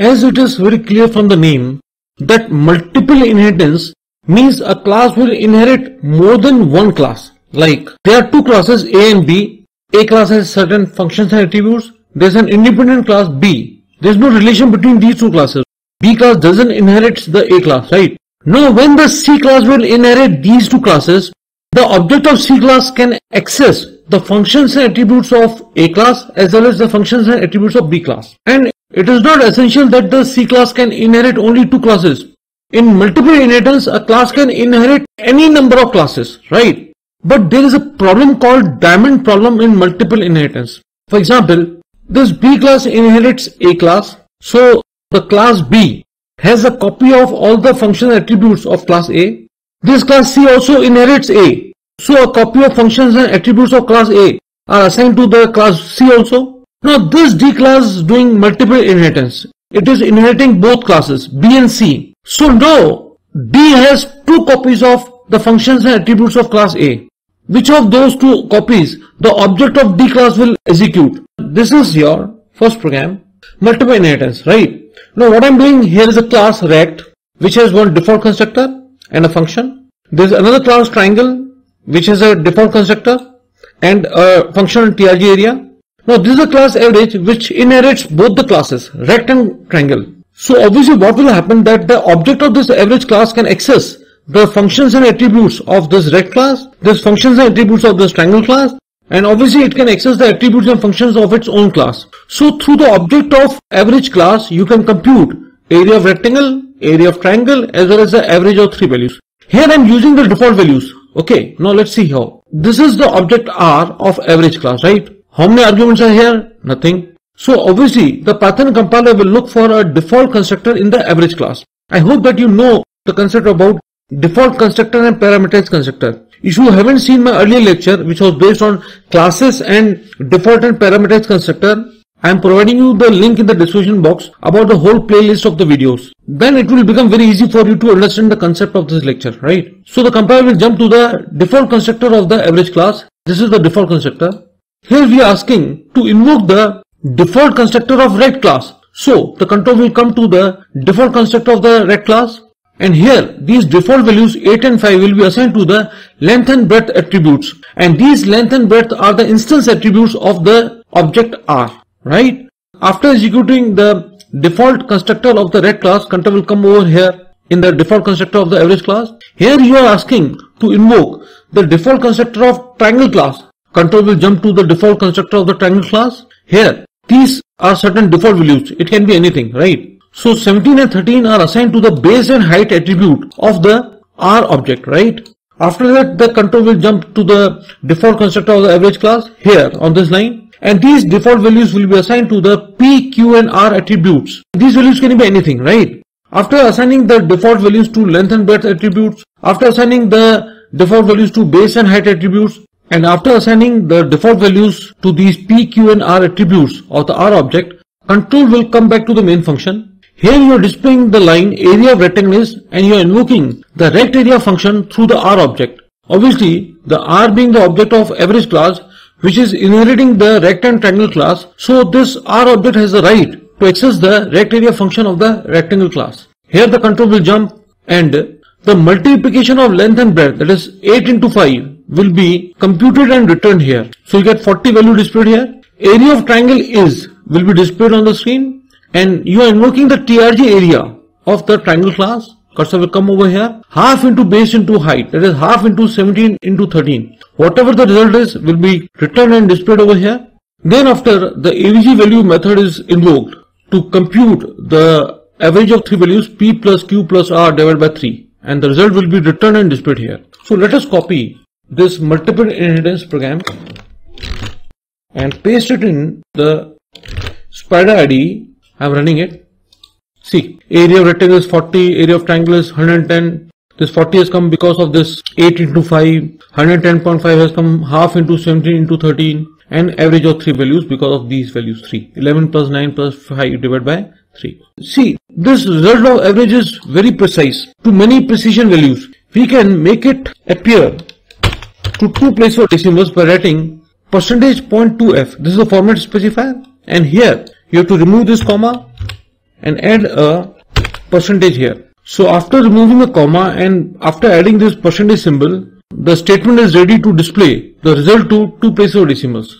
As it is very clear from the name that multiple inheritance means a class will inherit more than one class. Like there are two classes A and B. A class has certain functions and attributes. There's an independent class B. There's no relation between these two classes. B class doesn't inherit the A class, right? Now when the C class will inherit these two classes, the object of C class can access the functions and attributes of A class as well as the functions and attributes of B class. And it is not essential that the C class can inherit only two classes. In multiple inheritance, a class can inherit any number of classes, right? But there is a problem called diamond problem in multiple inheritance. For example, this B class inherits A class. So the class B has a copy of all the functional attributes of class A. This class C also inherits A. So a copy of functions and attributes of class A are assigned to the class C also. Now this D class is doing multiple inheritance. It is inheriting both classes B and C. So now D has two copies of the functions and attributes of class A. Which of those two copies the object of D class will execute? This is your first program, multiple inheritance, right? Now what I'm doing here is a class rect which has one default constructor and a function. There's another class triangle which has a default constructor and a function TRG area. Now this is a class average which inherits both the classes rect and triangle. So obviously what will happen that the object of this average class can access the functions and attributes of this rect class, this functions and attributes of this triangle class and obviously it can access the attributes and functions of its own class. So through the object of average class you can compute area of rectangle, area of triangle as well as the average of three values. Here I am using the default values. Okay, now let's see how. This is the object R of average class, right? How many arguments are here? Nothing. So obviously the Python compiler will look for a default constructor in the average class. I hope that you know the concept about default constructor and parameterized constructor. If you haven't seen my earlier lecture which was based on classes and default and parameterized constructor, I am providing you the link in the description box about the whole playlist of the videos. Then it will become very easy for you to understand the concept of this lecture, right? So the compiler will jump to the default constructor of the average class. This is the default constructor. Here we are asking to invoke the default constructor of rect class. So the control will come to the default constructor of the rect class and here these default values 8 and 5 will be assigned to the length and breadth attributes and these length and breadth are the instance attributes of the object R, right? After executing the default constructor of the rect class, control will come over here in the default constructor of the average class. Here you are asking to invoke the default constructor of triangle class. Control will jump to the default constructor of the triangle class. Here, these are certain default values. It can be anything, right? So 17 and 13 are assigned to the base and height attribute of the R object, right? After that, the control will jump to the default constructor of the average class here on this line. And these default values will be assigned to the P, Q and R attributes. These values can be anything, right? After assigning the default values to length and breadth attributes, after assigning the default values to base and height attributes, and after assigning the default values to these P, Q and R attributes of the R object, control will come back to the main function here you are displaying the line area of rectangle is and you are invoking the rect area function through the R object. Obviously, the R being the object of average class which is inheriting the rect and triangle class. So this R object has the right to access the rect area function of the rectangle class. Here the control will jump and the multiplication of length and breadth that is 8 into 5 will be computed and returned here. So you get 40 value displayed here. Area of triangle is will be displayed on the screen. And you are invoking the TRG area of the triangle class. Cursor will come over here. Half into base into height. That is half into 17 into 13 whatever the result is will be returned and displayed over here. Then after the avg value method is invoked to compute the average of three values p plus q plus r divided by 3 and the result will be returned and displayed here. So let us copy this multiple inheritance program and paste it in the Spyder IDE I'm running it. See, area of rectangle is 40, area of triangle is 110. This 40 has come because of this 8 into 5. 110.5 has come half into 17 into 13 and average of 3 values because of these values 3. 11 plus 9 plus 5 divided by 3. See, this result of average is very precise to many precision values. We can make it appear to two places for decimals by writing percentage point 2f. This is the format specifier and here you have to remove this comma and add a percentage here. So after removing the comma and after adding this percentage symbol, the statement is ready to display the result to two places of decimals.